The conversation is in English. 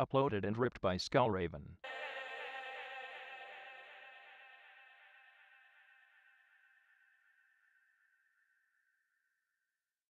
Uploaded and ripped by Skullraven.